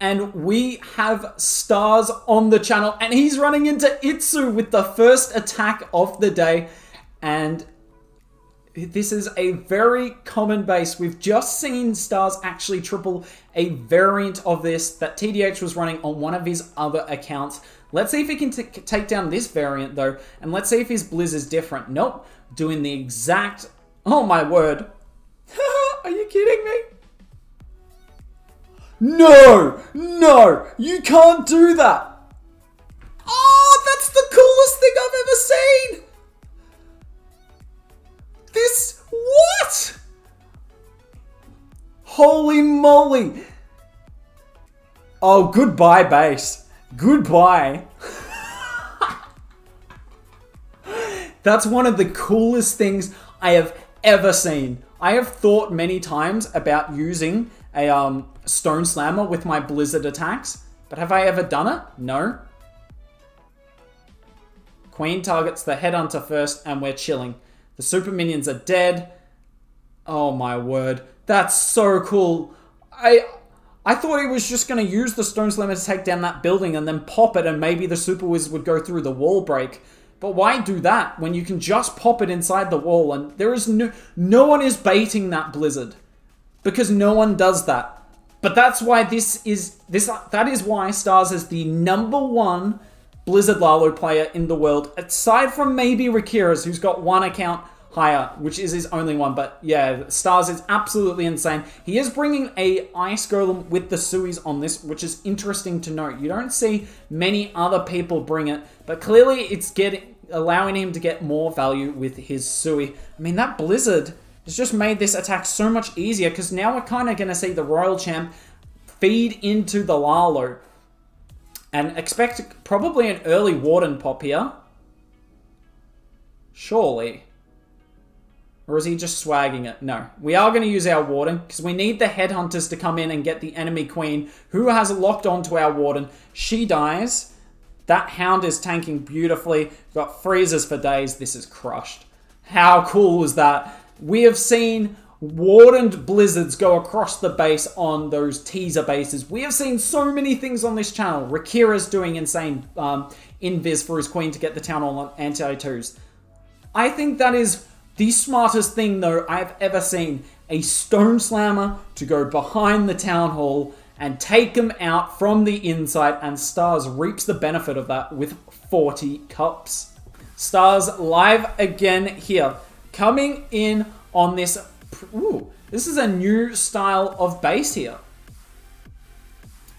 and we have stars on the channel, and he's running into iTzu with the first attack of the day, and this is a very common base. We've just seen Stars actually triple a variant of this that TDH was running on one of his other accounts. Let's see if he can take down this variant though, and let's see if his Blizz is different. Nope, doing the exact... Oh my word. Are you kidding me? No! No! You can't do that! Oh, that's the coolest thing I've ever seen! This... What? Holy moly! Oh, goodbye, base. Goodbye. That's one of the coolest things I have ever seen. I have thought many times about using a um, Stone Slammer with my Blizzard attacks, but have I ever done it? No. Queen targets the Headhunter first, and we're chilling. The super minions are dead. Oh my word. That's so cool. I I thought he was just going to use the Stone Slammer to take down that building and then pop it and maybe the Super Wiz would go through the wall break. But why do that when you can just pop it inside the wall and there is no no one is baiting that Blizzard because no one does that. But that's why this is this that is why Stars is the number one Blizzard Lalo player in the world, aside from maybe Rakira's, who's got one account higher, which is his only one. But yeah, Stars is absolutely insane. He is bringing a Ice Golem with the Suis on this, which is interesting to note. You don't see many other people bring it, but clearly it's getting allowing him to get more value with his Sui. I mean, that Blizzard has just made this attack so much easier because now we're kind of going to see the Royal Champ feed into the Lalo and expect probably an early Warden pop here. Surely. Or is he just swagging it? No. We are going to use our Warden because we need the Headhunters to come in and get the enemy Queen who has locked onto our Warden. She dies. That Hound is tanking beautifully. We've got freezes for days. This is crushed. How cool was that? We have seen wardened blizzards go across the base on those teaser bases. We have seen so many things on this channel. Rakira's doing insane um, invis for his queen to get the town hall on anti-twos. I think that is the smartest thing though I've ever seen. A stone slammer to go behind the town hall and take him out from the inside and Stars reaps the benefit of that with 40 cups. Stars live again here. Coming in on this Ooh, this is a new style of base here.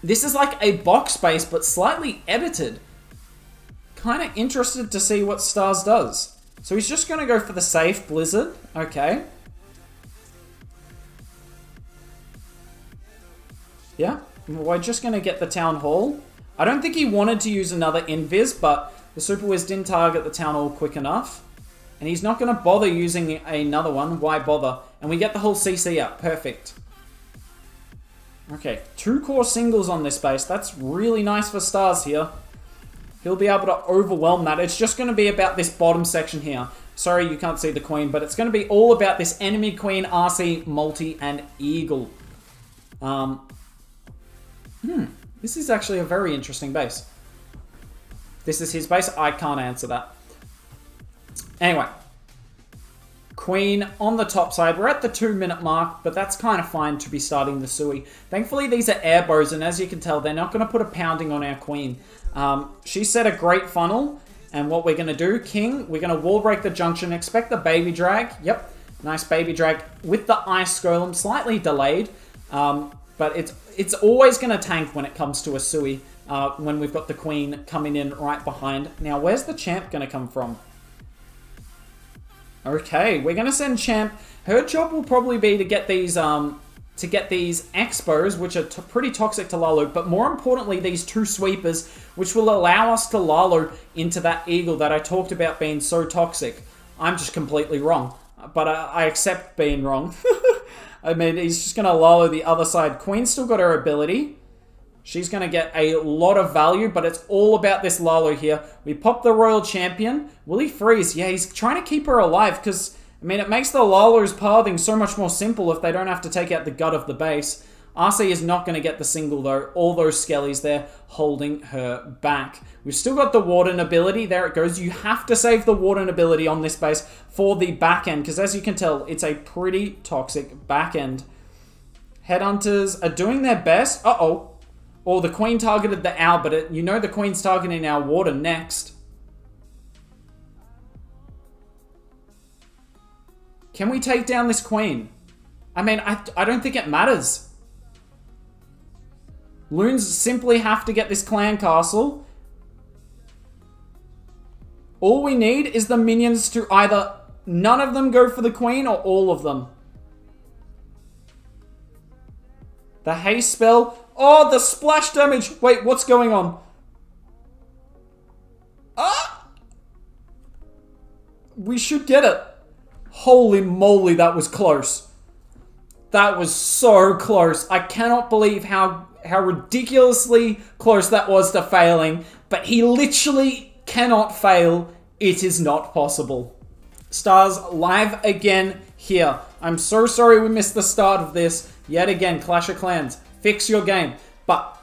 This is like a box base, but slightly edited. Kind of interested to see what Stars does. So he's just going to go for the safe Blizzard. Okay. Yeah, we're just going to get the Town Hall. I don't think he wanted to use another Invis, but the Super Wiz didn't target the Town Hall quick enough. And he's not going to bother using another one. Why bother? And we get the whole CC up. Perfect. Okay, two core singles on this base. That's really nice for Stars here. He'll be able to overwhelm that. It's just going to be about this bottom section here. Sorry you can't see the queen, but it's going to be all about this enemy queen, RC, multi, and eagle. Um, hmm, this is actually a very interesting base. This is his base. I can't answer that. Anyway, Queen on the top side. We're at the two minute mark, but that's kind of fine to be starting the Sui. Thankfully, these are air bows, and as you can tell, they're not going to put a pounding on our Queen. Um, she set a great funnel, and what we're going to do, King, we're going to wall break the junction. Expect the baby drag. Yep, nice baby drag with the Ice Golem, slightly delayed, um, but it's it's always going to tank when it comes to a Sui. Uh, when we've got the Queen coming in right behind. Now, where's the Champ going to come from? Okay, we're gonna send Champ. Her job will probably be to get these um to get these expos, which are pretty toxic to Lalo, but more importantly, these two sweepers, which will allow us to Lalo into that eagle that I talked about being so toxic. I'm just completely wrong, but I, I accept being wrong. I mean, he's just gonna Lalo the other side. Queen's still got her ability. She's going to get a lot of value, but it's all about this Lalo here. We pop the Royal Champion. Will he freeze? Yeah, he's trying to keep her alive because, I mean, it makes the Lalo's pathing so much more simple if they don't have to take out the gut of the base. RC is not going to get the single though. All those skellies there holding her back. We've still got the Warden ability. There it goes. You have to save the Warden ability on this base for the back end because as you can tell, it's a pretty toxic back end. Headhunters are doing their best. Uh-oh. Or the Queen targeted the Owl, but it, you know the Queen's targeting our Warden next. Can we take down this Queen? I mean, I, I don't think it matters. Loons simply have to get this clan castle. All we need is the minions to either none of them go for the queen or all of them. The haste spell. Oh, the splash damage. Wait, what's going on? Ah! We should get it. Holy moly, that was close. That was so close. I cannot believe how how ridiculously close that was to failing, but he literally cannot fail. It is not possible. Stars live again here. I'm so sorry we missed the start of this. Yet again, Clash of Clans. Fix your game. But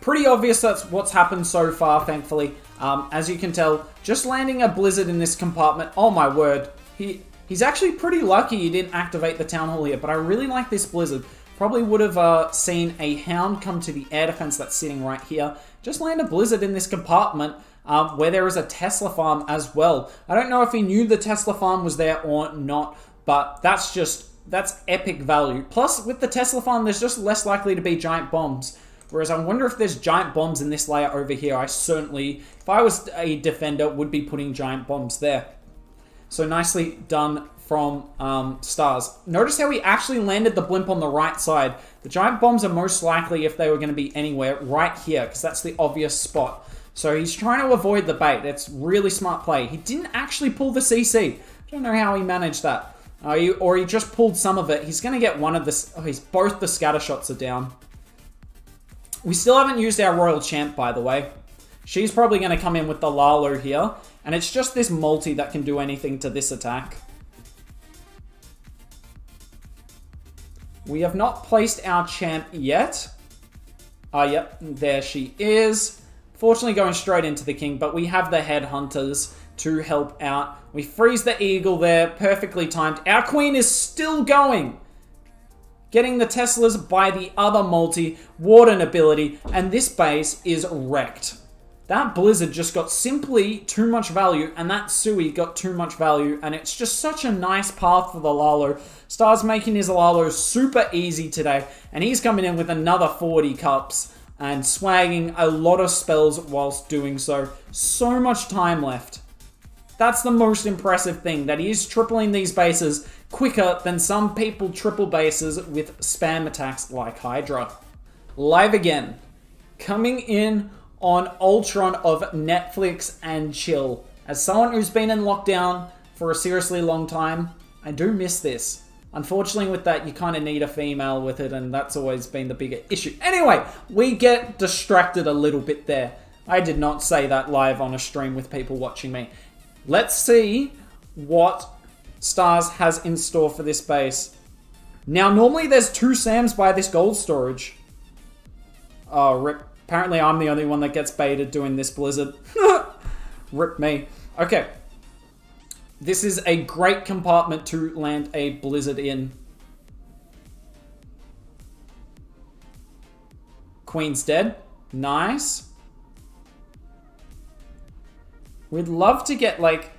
pretty obvious that's what's happened so far, thankfully. Um, as you can tell, just landing a Blizzard in this compartment, oh my word. He He's actually pretty lucky he didn't activate the Town Hall here, but I really like this Blizzard. Probably would have uh, seen a Hound come to the air defense that's sitting right here. Just land a Blizzard in this compartment um, where there is a Tesla farm as well. I don't know if he knew the Tesla farm was there or not, but that's just, that's epic value. Plus, with the Tesla farm, there's just less likely to be giant bombs. Whereas I wonder if there's giant bombs in this layer over here. I certainly, if I was a defender, would be putting giant bombs there. So nicely done from um, Stars. Notice how he actually landed the blimp on the right side. The giant bombs are most likely, if they were going to be anywhere, right here, because that's the obvious spot. So he's trying to avoid the bait. It's really smart play. He didn't actually pull the CC. I don't know how he managed that. Uh, he, or he just pulled some of it. He's going to get one of the... Oh, he's, both the scatter shots are down. We still haven't used our Royal Champ, by the way. She's probably going to come in with the Lalo here. And it's just this multi that can do anything to this attack. We have not placed our champ yet. Ah, uh, yep, there she is. Fortunately going straight into the king, but we have the headhunters to help out. We freeze the eagle there, perfectly timed. Our queen is still going. Getting the Teslas by the other multi, Warden ability, and this base is wrecked. That Blizzard just got simply too much value, and that Sui got too much value, and it's just such a nice path for the Lalo. Stars making his Lalo super easy today, and he's coming in with another 40 cups and swagging a lot of spells whilst doing so. So much time left. That's the most impressive thing, that he is tripling these bases quicker than some people triple bases with spam attacks like Hydra. Live again. Coming in on Ultron of Netflix and chill. As someone who's been in lockdown for a seriously long time, I do miss this. Unfortunately, with that, you kind of need a female with it, and that's always been the bigger issue. Anyway, we get distracted a little bit there. I did not say that live on a stream with people watching me. Let's see what Stars has in store for this base. Now, normally there's two Sams by this gold storage. Oh, rip. Apparently I'm the only one that gets baited doing this blizzard. Rip me. Okay. This is a great compartment to land a blizzard in. Queen's dead. Nice. We'd love to get, like,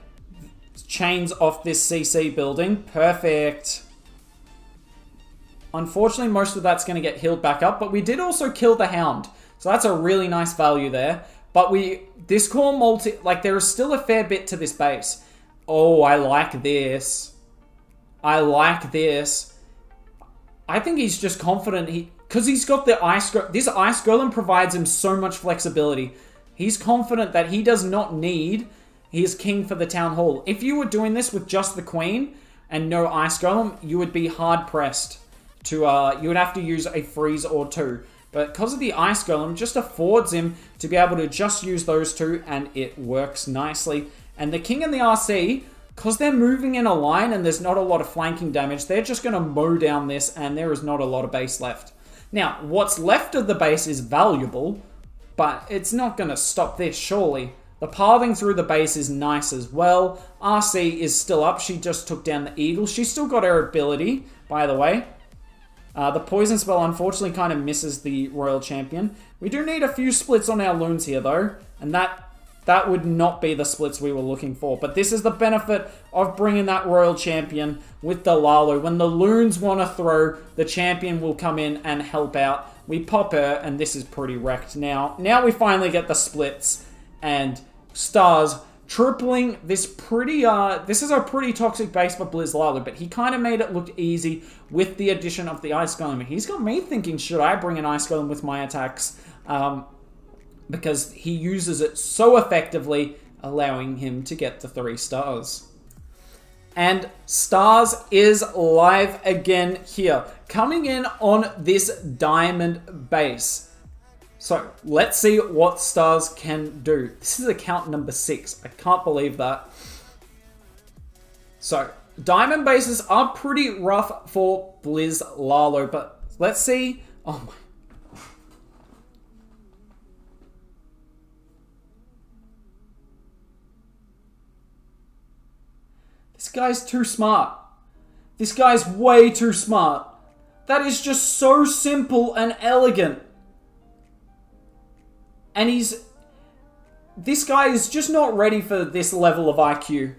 chains off this CC building. Perfect. Unfortunately, most of that's going to get healed back up, but we did also kill the Hound. So that's a really nice value there. But we, this core multi, like there is still a fair bit to this base. Oh, I like this. I like this. I think he's just confident he, because he's got the ice, this ice golem provides him so much flexibility. He's confident that he does not need his king for the town hall. If you were doing this with just the queen and no ice golem, you would be hard pressed to, uh, you would have to use a freeze or two. But because of the Ice Golem, just affords him to be able to just use those two, and it works nicely. And the King and the RC, because they're moving in a line and there's not a lot of flanking damage, they're just going to mow down this, and there is not a lot of base left. Now, what's left of the base is valuable, but it's not going to stop this, surely. The pathing through the base is nice as well. RC is still up. She just took down the Eagle. She's still got her ability, by the way. Uh, the Poison Spell unfortunately kind of misses the Royal Champion. We do need a few splits on our loons here, though. And that that would not be the splits we were looking for. But this is the benefit of bringing that Royal Champion with the Lalo. When the loons want to throw, the champion will come in and help out. We pop her, and this is pretty wrecked now. Now we finally get the splits, and Stars tripling this pretty, uh, this is a pretty toxic base for Blizz Lalo, but he kind of made it look easy with the addition of the Ice Golem. He's got me thinking, should I bring an Ice Golem with my attacks? Um, because he uses it so effectively, allowing him to get the three stars. And Stars is live again here, coming in on this diamond base. So let's see what Stars can do. This is account number six. I can't believe that. So diamond bases are pretty rough for Blizz Lalo, but let's see. Oh my guy's too smart. This guy's way too smart. That is just so simple and elegant. And he's... This guy is just not ready for this level of IQ.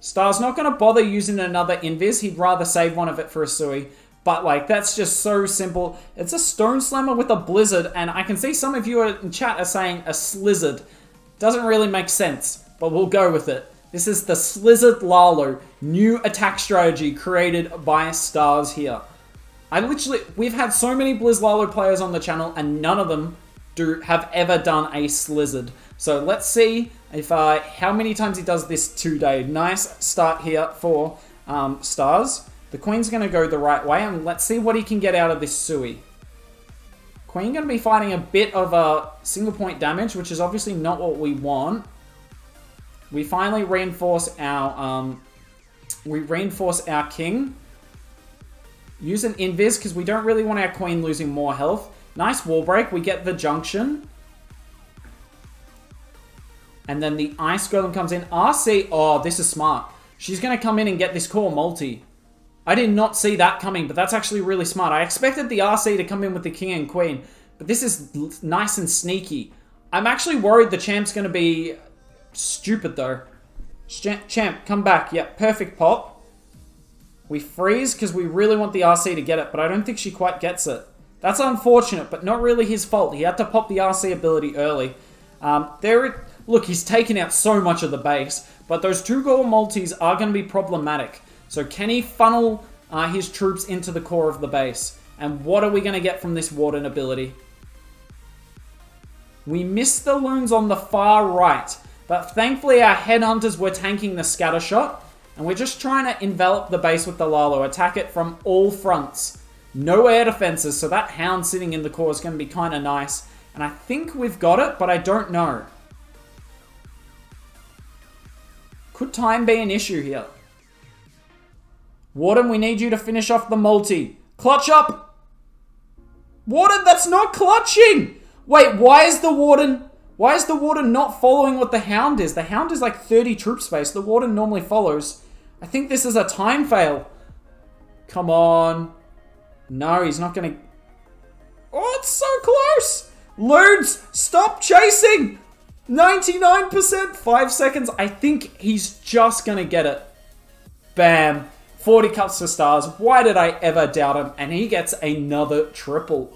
Star's not going to bother using another Invis. He'd rather save one of it for a Sui. But, like, that's just so simple. It's a Stone Slammer with a Blizzard, and I can see some of you in chat are saying a Slizzard. Doesn't really make sense, but we'll go with it. This is the Slizzard Lalo, new attack strategy created by Stars here. I literally, we've had so many Blizz Lalo players on the channel and none of them do have ever done a Slizzard. So let's see if uh, how many times he does this today. Nice start here for um, Stars. The Queen's going to go the right way and let's see what he can get out of this Sui. Queen going to be fighting a bit of a single point damage, which is obviously not what we want. We finally reinforce our um, we reinforce our king. Use an invis because we don't really want our queen losing more health. Nice wall break. We get the junction. And then the ice golem comes in. RC. Oh, this is smart. She's going to come in and get this core multi. I did not see that coming, but that's actually really smart. I expected the RC to come in with the king and queen, but this is nice and sneaky. I'm actually worried the champ's going to be Stupid though. Champ, come back. Yep, perfect pop. We freeze because we really want the RC to get it, but I don't think she quite gets it. That's unfortunate, but not really his fault. He had to pop the RC ability early. Um, there, look, he's taken out so much of the base, but those two goal multis are going to be problematic. So can he funnel uh, his troops into the core of the base? And what are we going to get from this Warden ability? We missed the loons on the far right. But thankfully our headhunters were tanking the scatter shot. And we're just trying to envelop the base with the Lalo. Attack it from all fronts. No air defenses, so that hound sitting in the core is going to be kind of nice. And I think we've got it, but I don't know. Could time be an issue here? Warden, we need you to finish off the multi. Clutch up! Warden, that's not clutching! Wait, why is the Warden... Why is the Warden not following what the Hound is? The Hound is like 30 troop space. The Warden normally follows. I think this is a time fail. Come on. No, he's not to... Oh, it's so close! Loons, stop chasing! 99%, 5 seconds. I think he's just to get it. Bam. 40 cups for stars. Why did I ever doubt him? And he gets another triple.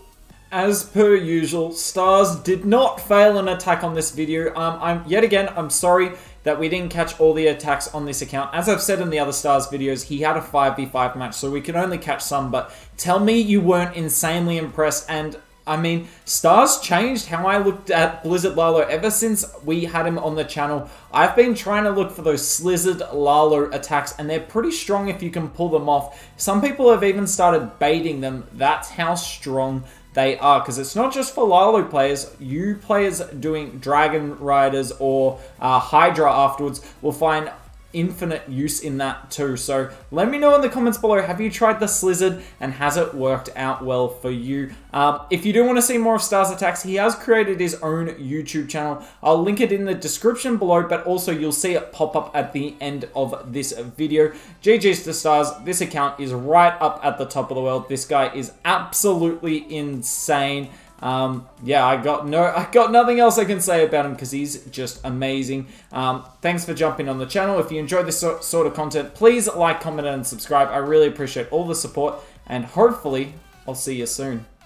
As per usual, Stars did not fail an attack on this video. Um, I'm Yet again, I'm sorry that we didn't catch all the attacks on this account. As I've said in the other Stars videos, he had a 5v5 match, so we could only catch some, but tell me you weren't insanely impressed, and I mean, Stars changed how I looked at Blizzard Lalo ever since we had him on the channel. I've been trying to look for those Slizzard Lalo attacks, and they're pretty strong if you can pull them off. Some people have even started baiting them. That's how strong they are because it's not just for Lalo players. You players doing Dragon Riders or uh, Hydra afterwards will find infinite use in that too. So let me know in the comments below, have you tried the Slizzard and has it worked out well for you? Um, if you do want to see more of Stars Attacks, he has created his own YouTube channel. I'll link it in the description below, but also you'll see it pop up at the end of this video. GG's to Stars, this account is right up at the top of the world. This guy is absolutely insane. Um, yeah, I got no, I got nothing else I can say about him because he's just amazing. Um, thanks for jumping on the channel. If you enjoy this sort of content, please like, comment, and subscribe. I really appreciate all the support, and hopefully, I'll see you soon.